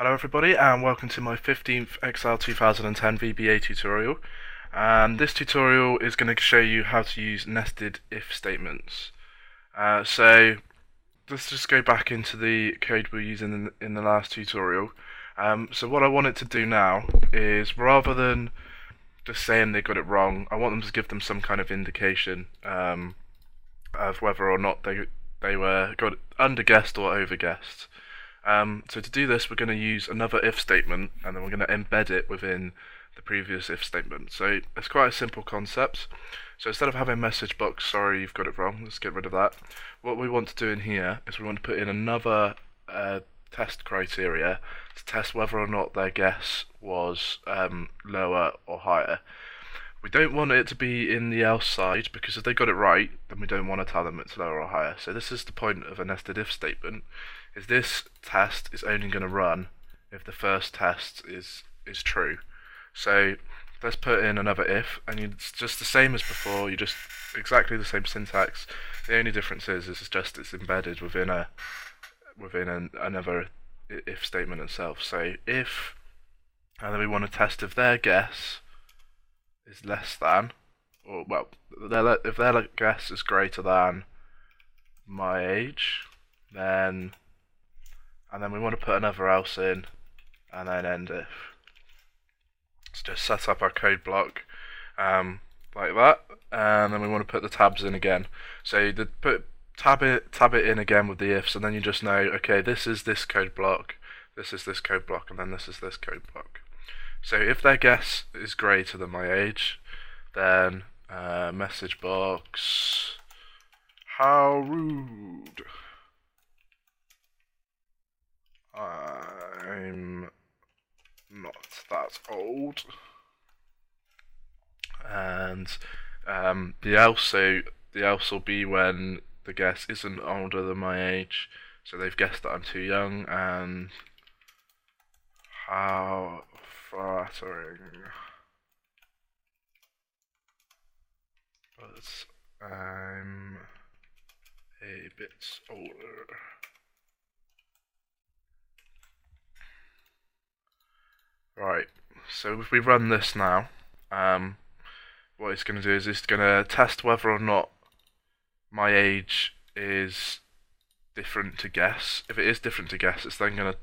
Hello everybody and welcome to my 15th Excel 2010 VBA tutorial. And this tutorial is going to show you how to use nested if statements. Uh, so let's just go back into the code we are using in, in the last tutorial. Um, so what I want it to do now is rather than just saying they got it wrong, I want them to give them some kind of indication um, of whether or not they they were got underguessed or overguessed. Um, so to do this, we're going to use another if statement, and then we're going to embed it within the previous if statement. So it's quite a simple concept. So instead of having message box, sorry, you've got it wrong, let's get rid of that. What we want to do in here is we want to put in another uh, test criteria to test whether or not their guess was um, lower or higher. We don't want it to be in the else side because if they got it right, then we don't want to tell them it's lower or higher. So this is the point of a nested if statement is this test is only going to run if the first test is is true. So let's put in another if, and it's just the same as before. You just exactly the same syntax. The only difference is, is just it's embedded within a within an, another if statement itself. So if, and then we want to test if their guess is less than, or well, if their guess is greater than my age, then and then we want to put another else in and then end if. Let's just set up our code block um, like that and then we want to put the tabs in again. So the put tab it tab it in again with the ifs and then you just know okay this is this code block, this is this code block and then this is this code block. So if their guess is greater than my age then uh, message box. How rude. I'm not that old. And um, the else the else will be when the guess isn't older than my age, so they've guessed that I'm too young, and how flattering. But I'm a bit older. Right, so if we run this now, um, what it's going to do is it's going to test whether or not my age is different to guess. If it is different to guess, it's then going to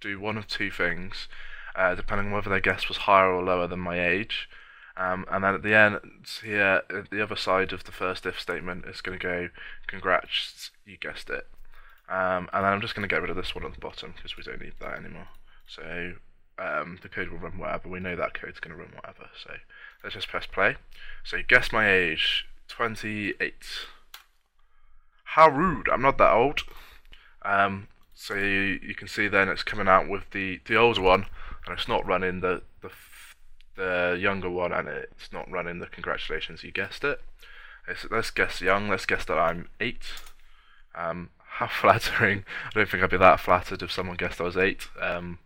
do one of two things, uh, depending on whether their guess was higher or lower than my age. Um, and then at the end here, at the other side of the first if statement, it's going to go, congrats, you guessed it. Um, and then I'm just going to get rid of this one at the bottom because we don't need that anymore. So um, the code will run whatever. We know that code's going to run whatever. So let's just press play. So guess my age, 28. How rude! I'm not that old. Um, so you, you, can see then it's coming out with the the older one, and it's not running the the the younger one, and it's not running the congratulations. You guessed it. It's, let's guess young. Let's guess that I'm eight. Um, how flattering! I don't think I'd be that flattered if someone guessed I was eight. Um,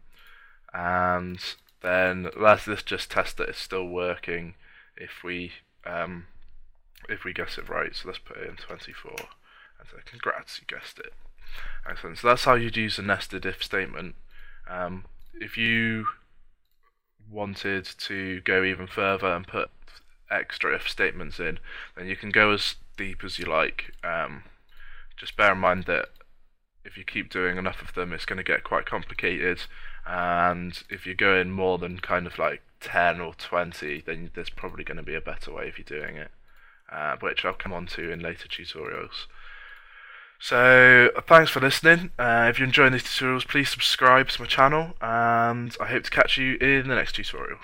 and then let's, let's just test that it's still working if we um, if we guess it right. So let's put it in 24 and say congrats, you guessed it. Excellent. So that's how you'd use a nested if statement. Um, if you wanted to go even further and put extra if statements in, then you can go as deep as you like. Um, just bear in mind that if you keep doing enough of them, it's going to get quite complicated. And if you're going more than kind of like 10 or 20 then there's probably going to be a better way if you're doing it. Uh, which I'll come on to in later tutorials so thanks for listening. Uh, if you're enjoying these tutorials please subscribe to my channel and I hope to catch you in the next tutorial